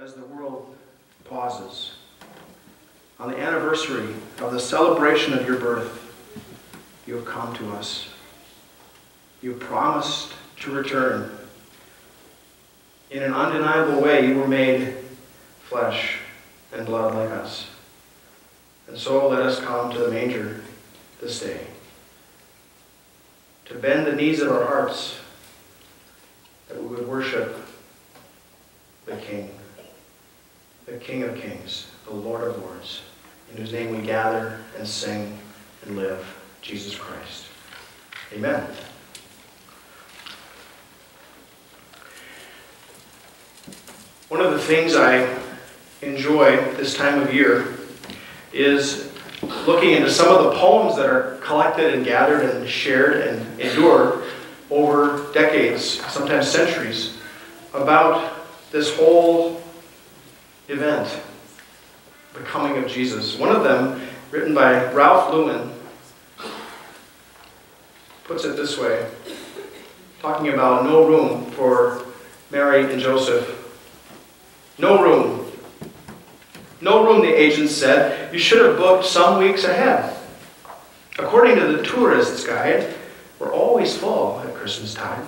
as the world pauses. On the anniversary of the celebration of your birth, you have come to us. You promised to return. In an undeniable way, you were made flesh and blood like us. And so let us come to the manger this day to bend the knees of our hearts that we would worship the King, the King of Kings, the Lord of Lords, in whose name we gather and sing and live, Jesus Christ. Amen. One of the things I enjoy this time of year is looking into some of the poems that are collected and gathered and shared and endured over decades, sometimes centuries, about this whole event, the coming of Jesus. One of them, written by Ralph Lewin, puts it this way, talking about no room for Mary and Joseph. No room. No room, the agent said. You should have booked some weeks ahead. According to the tourist's guide, we're always full at Christmas time.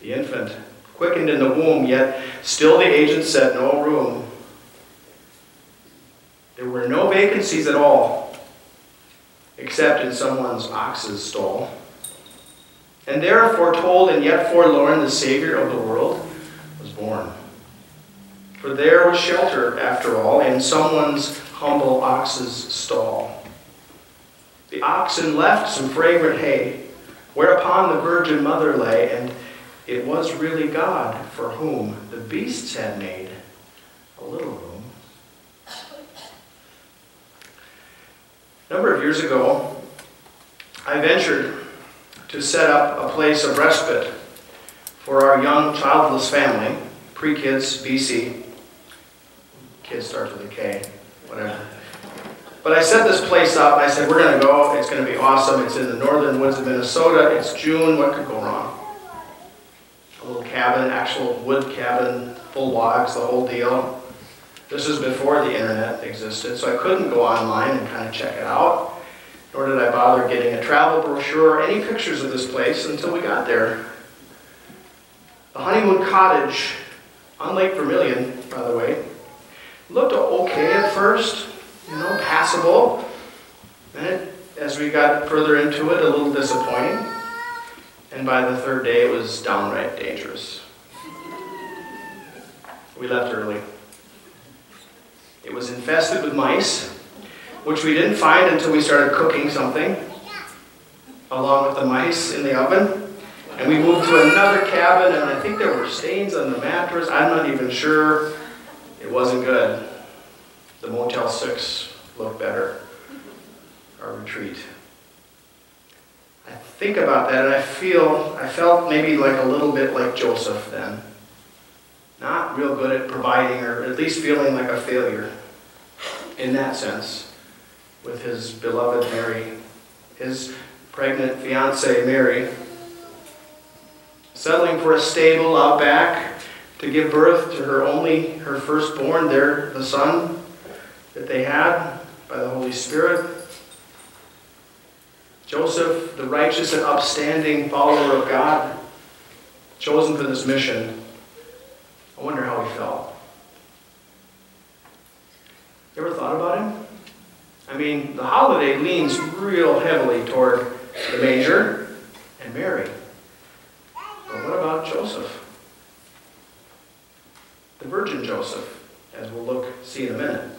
The infant quickened in the womb, yet still the agent said no room. There were no vacancies at all, except in someone's ox's stall. And there, foretold and yet forlorn, the Savior of the world was born. For there was shelter, after all, in someone's humble ox's stall. The oxen left some fragrant hay, whereupon the Virgin Mother lay, and it was really God for whom the beasts had made a little room. A number of years ago, I ventured to set up a place of respite for our young childless family, pre-kids, BC. Kids starts with a K, whatever. But I set this place up. I said, we're going to go. It's going to be awesome. It's in the northern woods of Minnesota. It's June. What could go wrong? Cabin, actual wood cabin, full logs, the whole deal. This was before the internet existed, so I couldn't go online and kind of check it out. Nor did I bother getting a travel brochure or any pictures of this place until we got there. The honeymoon cottage on Lake Vermilion, by the way, looked okay at first you know, passable. And it, as we got further into it, a little disappointing. And by the third day, it was downright dangerous. We left early. It was infested with mice, which we didn't find until we started cooking something, along with the mice in the oven. And we moved to another cabin, and I think there were stains on the mattress. I'm not even sure. It wasn't good the Motel 6 looked better, our retreat. I think about that and I feel, I felt maybe like a little bit like Joseph then. Not real good at providing or at least feeling like a failure in that sense with his beloved Mary, his pregnant fiancee Mary, settling for a stable out back to give birth to her only, her firstborn, there, the son, that they had by the Holy Spirit. Joseph, the righteous and upstanding follower of God, chosen for this mission. I wonder how he felt. You ever thought about him? I mean, the holiday leans real heavily toward the manger and Mary. But what about Joseph? The Virgin Joseph, as we'll look see in a minute.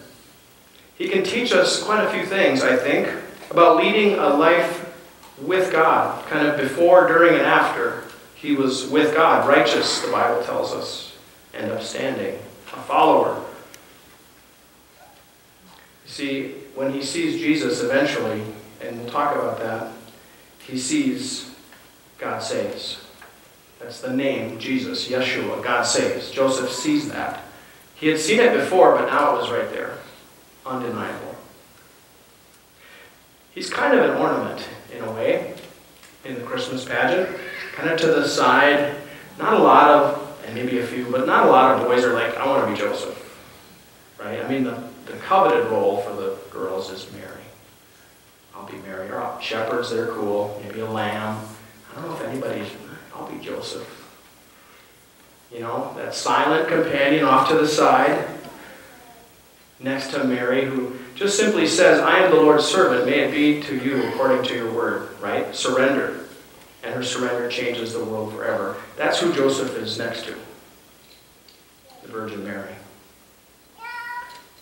He can teach us quite a few things, I think, about leading a life with God, kind of before, during, and after. He was with God, righteous, the Bible tells us, and upstanding, a follower. You see, when he sees Jesus eventually, and we'll talk about that, he sees God saves. That's the name, Jesus, Yeshua, God saves. Joseph sees that. He had seen it before, but now it was right there undeniable. He's kind of an ornament, in a way, in the Christmas pageant. Kind of to the side, not a lot of and maybe a few, but not a lot of boys are like, I want to be Joseph. Right? I mean, the, the coveted role for the girls is Mary. I'll be Mary. Or oh, shepherds, they're cool. Maybe a lamb. I don't know if anybody's, I'll be Joseph. You know, that silent companion off to the side next to Mary, who just simply says, I am the Lord's servant. May it be to you according to your word, right? Surrender. And her surrender changes the world forever. That's who Joseph is next to the Virgin Mary.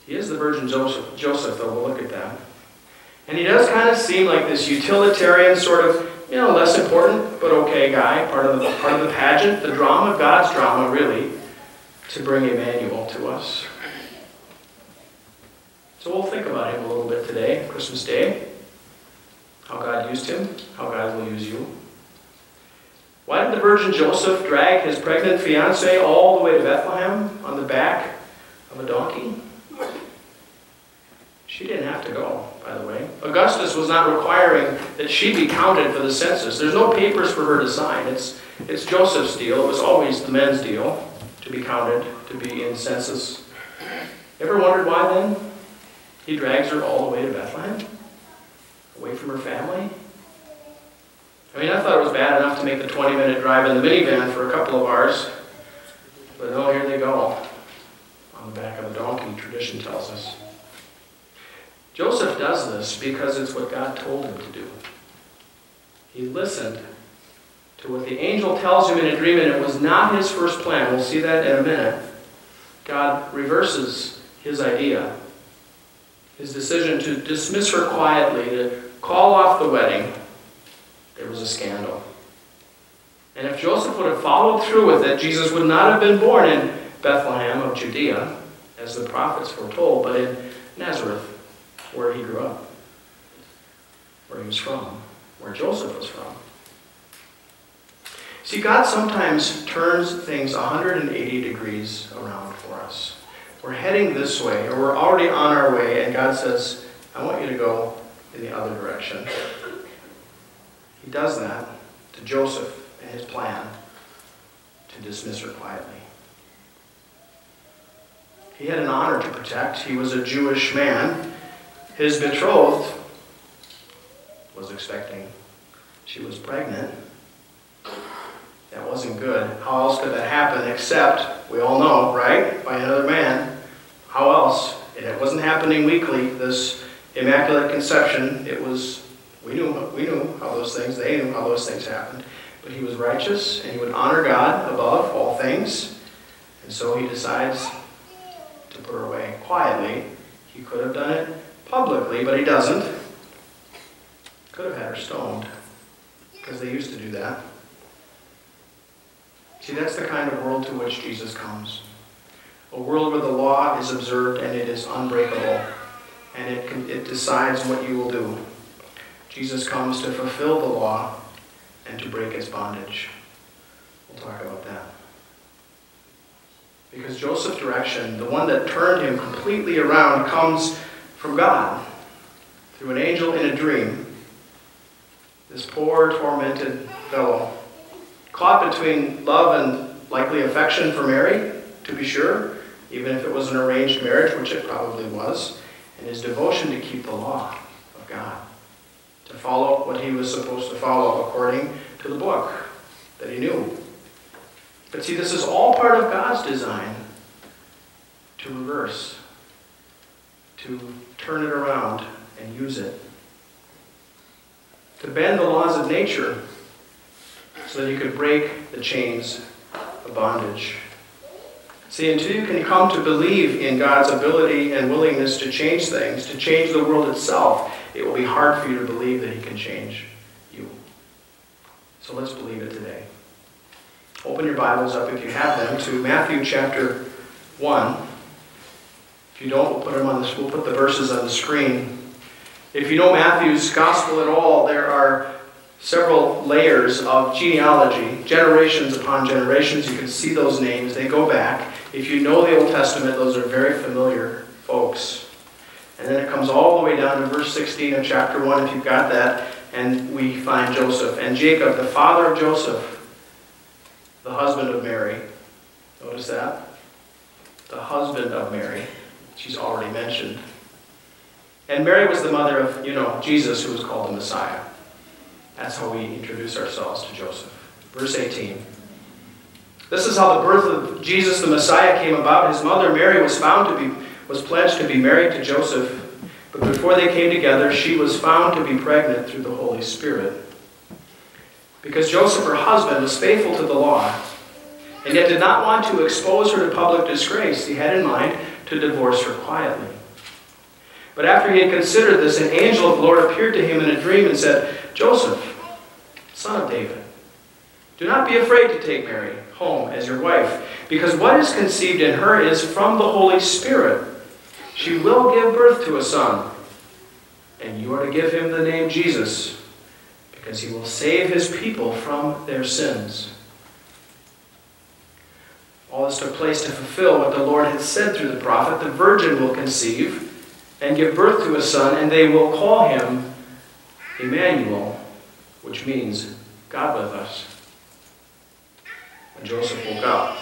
He is the Virgin Joseph, Joseph though, we'll look at that. And he does kind of seem like this utilitarian sort of, you know, less important but okay guy, part of the, part of the pageant, the drama, God's drama, really, to bring Emmanuel to us. So we'll think about him a little bit today, Christmas Day. How God used him, how God will use you. Why did the Virgin Joseph drag his pregnant fiancee all the way to Bethlehem on the back of a donkey? She didn't have to go, by the way. Augustus was not requiring that she be counted for the census. There's no papers for her to sign. It's, it's Joseph's deal. It was always the men's deal to be counted, to be in census. Ever wondered why then? He drags her all the way to Bethlehem? Away from her family? I mean, I thought it was bad enough to make the 20 minute drive in the minivan for a couple of hours. But no, here they go. On the back of a donkey, tradition tells us. Joseph does this because it's what God told him to do. He listened to what the angel tells him in a dream, and it was not his first plan. We'll see that in a minute. God reverses his idea, his decision to dismiss her quietly, to call off the wedding. There was a scandal. And if Joseph would have followed through with it, Jesus would not have been born in Bethlehem of Judea, as the prophets foretold, but in Nazareth where he grew up, where he was from, where Joseph was from. See, God sometimes turns things 180 degrees around for us. We're heading this way, or we're already on our way, and God says, I want you to go in the other direction. He does that to Joseph and his plan to dismiss her quietly. He had an honor to protect. He was a Jewish man. His betrothed was expecting. She was pregnant. That wasn't good. How else could that happen except, we all know, right, by another man? How else? it wasn't happening weekly, this immaculate conception. It was, we knew, we knew how those things, they knew how those things happened. But he was righteous and he would honor God above all things. And so he decides to put her away quietly. He could have done it publicly, but he doesn't. Could have had her stoned, because they used to do that. See, that's the kind of world to which Jesus comes. A world where the law is observed and it is unbreakable, and it, can, it decides what you will do. Jesus comes to fulfill the law and to break its bondage. We'll talk about that. Because Joseph's direction, the one that turned him completely around, comes from God through an angel in a dream. This poor, tormented fellow, caught between love and likely affection for Mary, to be sure, even if it was an arranged marriage, which it probably was, and his devotion to keep the law of God, to follow what he was supposed to follow according to the book that he knew. But see, this is all part of God's design to reverse to turn it around and use it. To bend the laws of nature so that you could break the chains of bondage. See, until you can come to believe in God's ability and willingness to change things, to change the world itself, it will be hard for you to believe that He can change you. So let's believe it today. Open your Bibles up, if you have them, to Matthew chapter 1 If you don't, we'll put them on the, we'll put the verses on the screen. If you know Matthew's gospel at all, there are several layers of genealogy, generations upon generations. You can see those names, they go back. If you know the Old Testament, those are very familiar folks. And then it comes all the way down to verse 16 of chapter 1, if you've got that, and we find Joseph. And Jacob, the father of Joseph, the husband of Mary, notice that? The husband of Mary. She's already mentioned. And Mary was the mother of, you know, Jesus, who was called the Messiah. That's how we introduce ourselves to Joseph. Verse 18. This is how the birth of Jesus the Messiah came about. His mother Mary was found to be was pledged to be married to Joseph, but before they came together, she was found to be pregnant through the Holy Spirit. Because Joseph, her husband, was faithful to the law, and yet did not want to expose her to public disgrace, he had in mind to divorce her quietly. But after he had considered this, an angel of the Lord appeared to him in a dream and said, Joseph, son of David, do not be afraid to take Mary home as your wife, because what is conceived in her is from the Holy Spirit. She will give birth to a son, and you are to give him the name Jesus, because he will save his people from their sins. All this took place to fulfill what the Lord had said through the prophet the virgin will conceive and give birth to a son, and they will call him Emmanuel, which means God with us. And Joseph woke up,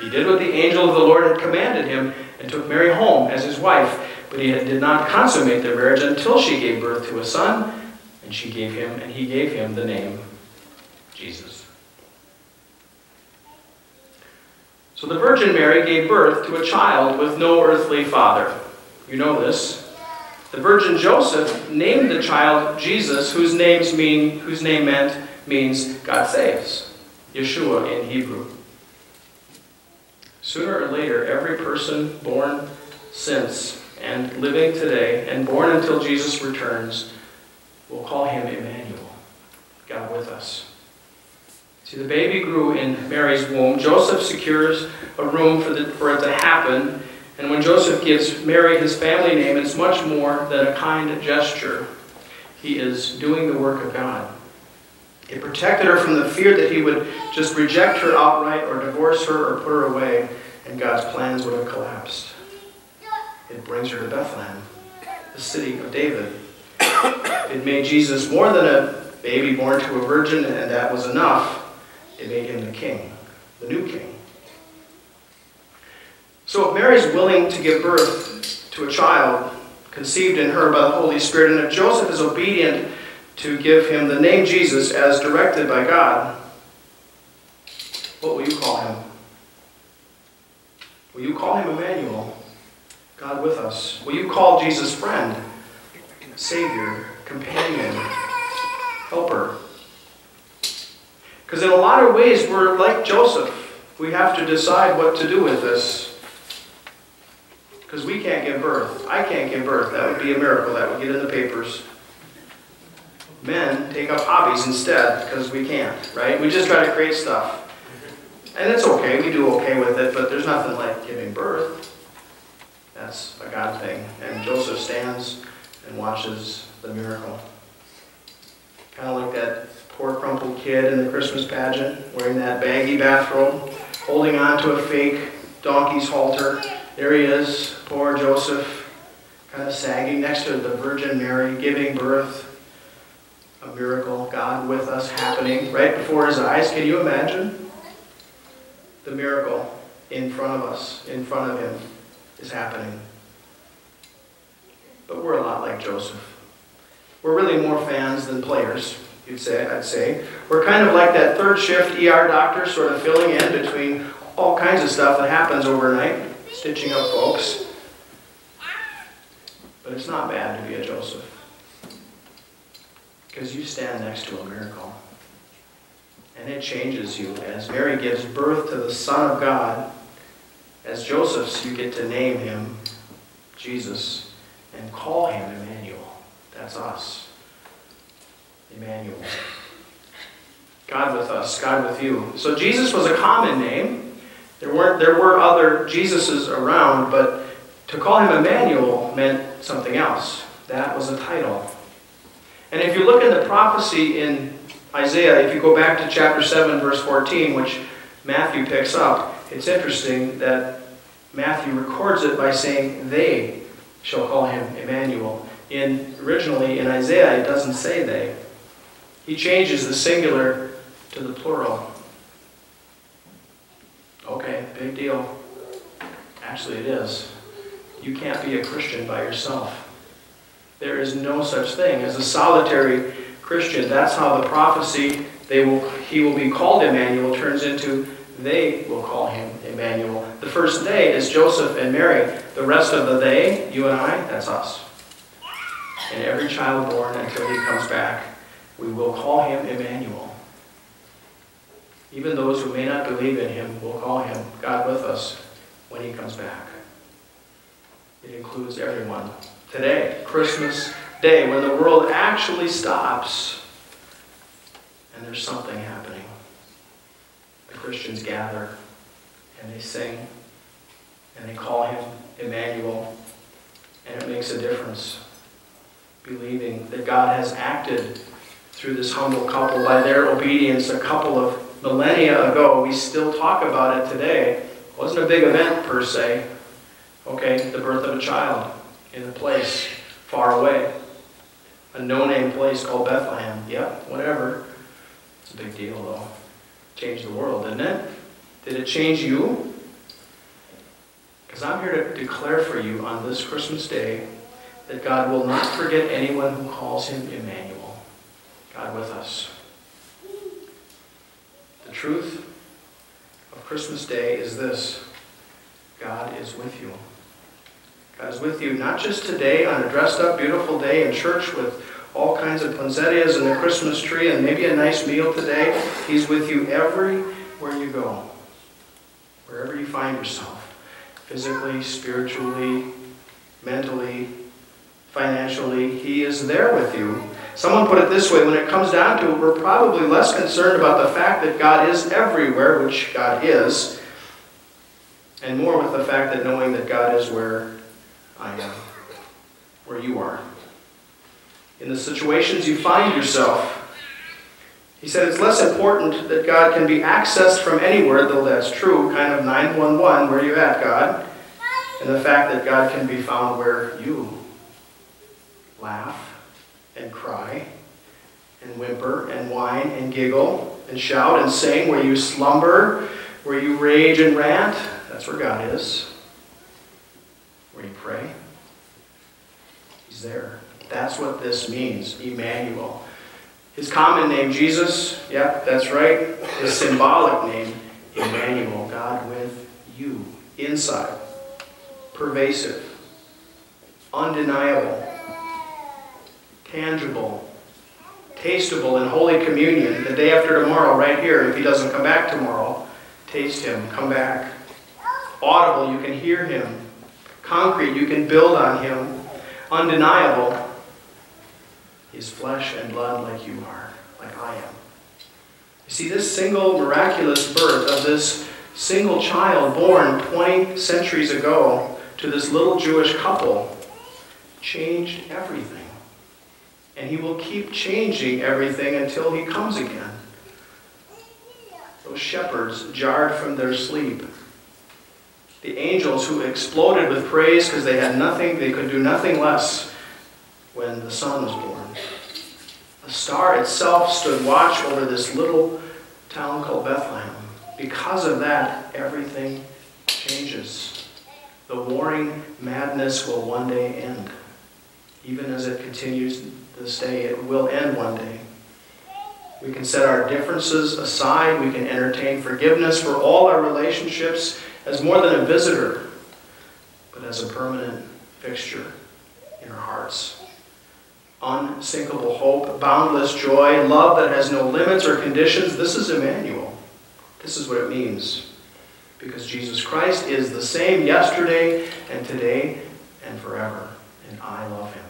he did what the angel of the Lord had commanded him and took Mary home as his wife, but he did not consummate their marriage until she gave birth to a son, and she gave him and he gave him the name Jesus. So the Virgin Mary gave birth to a child with no earthly father. You know this. The Virgin Joseph named the child Jesus, whose names mean whose name meant means God saves. Yeshua in Hebrew. Sooner or later, every person born since and living today and born until Jesus returns will call him Emmanuel, God with us. See, the baby grew in Mary's womb. Joseph secures a room for, the, for it to happen. And when Joseph gives Mary his family name, it's much more than a kind gesture. He is doing the work of God. It protected her from the fear that he would just reject her outright or divorce her or put her away, and God's plans would have collapsed. It brings her to Bethlehem, the city of David. It made Jesus more than a baby born to a virgin, and that was enough. It made him the king, the new king. So if Mary's willing to give birth to a child conceived in her by the Holy Spirit, and if Joseph is obedient to give him the name Jesus as directed by God, what will you call him? Will you call him Emmanuel, God with us? Will you call Jesus friend, Savior, companion, helper? Because in a lot of ways, we're like Joseph. We have to decide what to do with this. Because we can't give birth. I can't give birth. That would be a miracle. That would get in the papers men take up hobbies instead because we can't, right? We just got to create stuff. And it's okay, we do okay with it, but there's nothing like giving birth. That's a God thing. And Joseph stands and watches the miracle. Kind of like that poor crumpled kid in the Christmas pageant wearing that baggy bathrobe, holding on to a fake donkey's halter. There he is, poor Joseph, kind of sagging next to the Virgin Mary, giving birth a miracle, God with us happening right before his eyes. Can you imagine? The miracle in front of us, in front of him, is happening. But we're a lot like Joseph. We're really more fans than players, you'd say, I'd say. We're kind of like that third shift ER doctor sort of filling in between all kinds of stuff that happens overnight, stitching up folks. But it's not bad to be a Joseph. Because you stand next to a miracle. And it changes you. As Mary gives birth to the Son of God, as Joseph's, you get to name him Jesus and call him Emmanuel. That's us. Emmanuel. God with us, God with you. So Jesus was a common name. There weren't there were other Jesuses around, but to call him Emmanuel meant something else. That was a title. And if you look at the prophecy in Isaiah, if you go back to chapter 7, verse 14, which Matthew picks up, it's interesting that Matthew records it by saying, They shall call him Emmanuel. In, originally in Isaiah, it doesn't say they. He changes the singular to the plural. Big deal. Actually, it is. You can't be a Christian by yourself. There is no such thing as a solitary Christian. That's how the prophecy, they will, he will be called Emmanuel, turns into they will call him Emmanuel. The first they is Joseph and Mary. The rest of the they, you and I, that's us. And every child born until he comes back, we will call him Emmanuel. Even those who may not believe in him will call him God with us when he comes back. It includes everyone. Today, Christmas Day, when the world actually stops and there's something happening. The Christians gather and they sing and they call him Emmanuel, and it makes a difference. Believing that God has acted through this humble couple by their obedience a couple of millennia ago. We still talk about it today. It wasn't a big event per se. Okay, the birth of a child in a place far away. A no-name place called Bethlehem. Yep, whatever. It's a big deal though. Changed the world, didn't it? Did it change you? Because I'm here to declare for you on this Christmas day that God will not forget anyone who calls him Emmanuel. God with us. Truth of Christmas Day is this God is with you. God is with you not just today on a dressed up, beautiful day in church with all kinds of poinsettias and a Christmas tree and maybe a nice meal today. He's with you everywhere you go, wherever you find yourself, physically, spiritually, mentally, financially. He is there with you. Someone put it this way when it comes down to it, we're probably less concerned about the fact that God is everywhere, which God is, and more with the fact that knowing that God is where I am, where you are. In the situations you find yourself, he said it's less important that God can be accessed from anywhere, though that's true, kind of 911, where you at, God? And the fact that God can be found where you laugh and cry and whimper and whine and giggle and shout and sing, where you slumber, where you rage and rant. That's where God is. Where you pray. He's there. That's what this means, Emmanuel. His common name, Jesus, yep, that's right. His symbolic name, Emmanuel, God with you, inside, pervasive, undeniable, tangible, tasteable in Holy Communion the day after tomorrow, right here. If he doesn't come back tomorrow, taste him, come back. Audible, you can hear him. Concrete, you can build on him. Undeniable, is flesh and blood like you are, like I am. You see, this single miraculous birth of this single child born 20 centuries ago to this little Jewish couple changed everything. And he will keep changing everything until he comes again. Those shepherds jarred from their sleep. The angels who exploded with praise because they had nothing, they could do nothing less when the son was born. The star itself stood watch over this little town called Bethlehem. Because of that, everything changes. The warring madness will one day end. Even as it continues this day, it will end one day. We can set our differences aside. We can entertain forgiveness for all our relationships as more than a visitor, but as a permanent fixture in our hearts. Unsinkable hope, boundless joy, love that has no limits or conditions. This is Emmanuel. This is what it means. Because Jesus Christ is the same yesterday and today and forever. And I love him.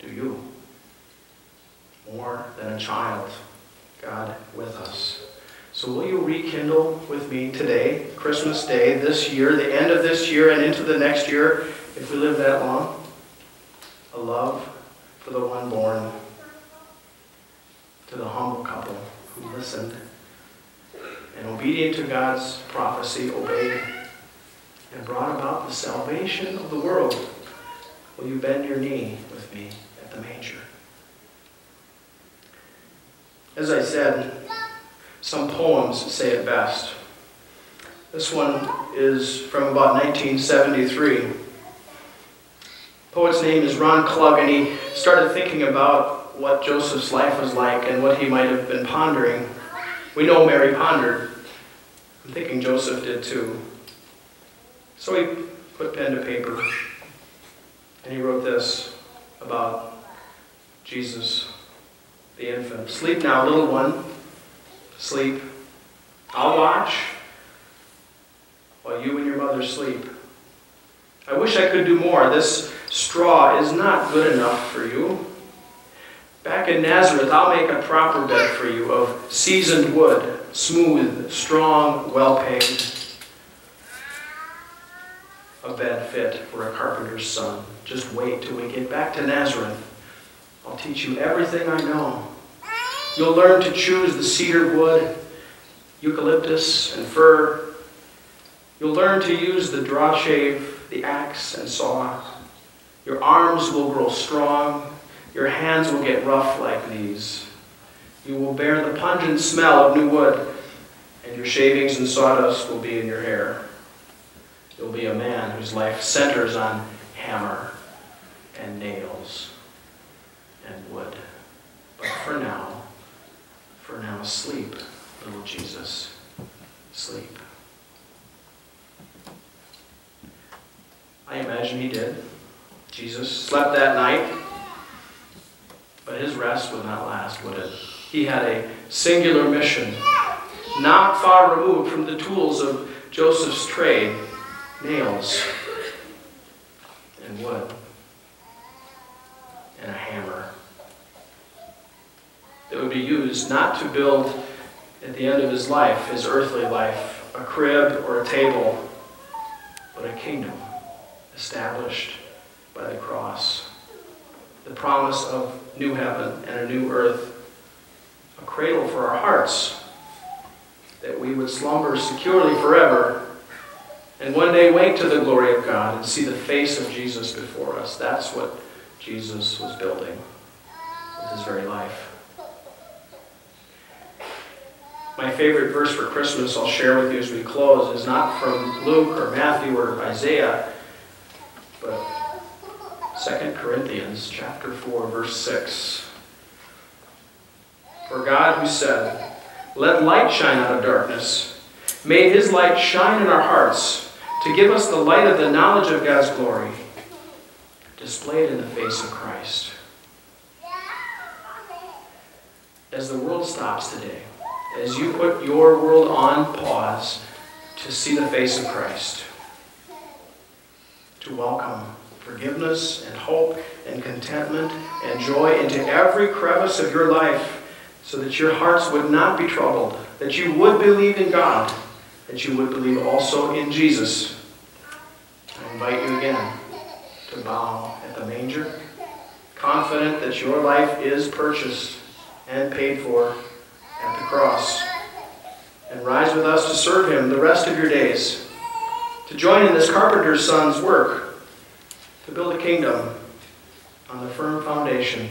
Do you? More than a child. God with us. So will you rekindle with me today, Christmas Day, this year, the end of this year and into the next year, if we live that long? A love for the one born, to the humble couple who listened and obedient to God's prophecy, obeyed and brought about the salvation of the world. Will you bend your knee with me at the manger? As I said, some poems say it best. This one is from about 1973. Poet's name is Ron Klug, and he started thinking about what Joseph's life was like and what he might have been pondering. We know Mary pondered. I'm thinking Joseph did too. So he put pen to paper and he wrote this about Jesus, the infant. Sleep now, little one. Sleep. I'll watch while you and your mother sleep. I wish I could do more. This straw is not good enough for you. Back in Nazareth, I'll make a proper bed for you of seasoned wood, smooth, strong, well paved. A bed fit for a carpenter's son. Just wait till we get back to Nazareth. I'll teach you everything I know. You'll learn to choose the cedar wood, eucalyptus, and fir, You'll learn to use the draw shave, the axe, and saw. Your arms will grow strong. Your hands will get rough like these. You will bear the pungent smell of new wood, and your shavings and sawdust will be in your hair. You'll be a man whose life centers on hammer and nails and wood. But for now, for now, sleep, little Jesus. Sleep. I imagine he did. Jesus slept that night, but his rest would not last, would it? He had a singular mission, not far removed from the tools of Joseph's trade nails and wood and a hammer that would be used not to build at the end of his life, his earthly life, a crib or a table, but a kingdom established by the cross. The promise of new heaven and a new earth, a cradle for our hearts, that we would slumber securely forever and one day wake to the glory of God and see the face of Jesus before us. That's what Jesus was building with his very life. My favorite verse for Christmas I'll share with you as we close is not from Luke or Matthew or Isaiah. But 2 Corinthians chapter 4, verse 6. For God who said, Let light shine out of darkness, made his light shine in our hearts to give us the light of the knowledge of God's glory, displayed in the face of Christ. As the world stops today, as you put your world on pause to see the face of Christ, to welcome forgiveness and hope and contentment and joy into every crevice of your life so that your hearts would not be troubled, that you would believe in God, that you would believe also in Jesus. I invite you again to bow at the manger, confident that your life is purchased and paid for at the cross. And rise with us to serve Him the rest of your days to join in this carpenter's son's work to build a kingdom on the firm foundation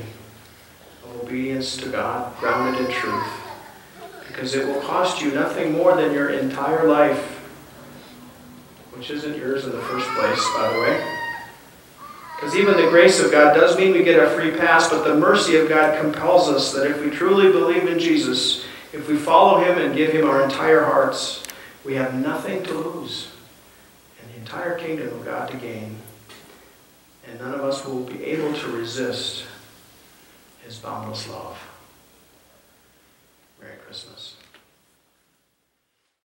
of obedience to God, grounded in truth. Because it will cost you nothing more than your entire life, which isn't yours in the first place, by the way. Because even the grace of God does mean we get a free pass, but the mercy of God compels us that if we truly believe in Jesus, if we follow Him and give Him our entire hearts, we have nothing to lose and the entire kingdom of God to gain. And none of us will be able to resist his boundless love. Merry Christmas.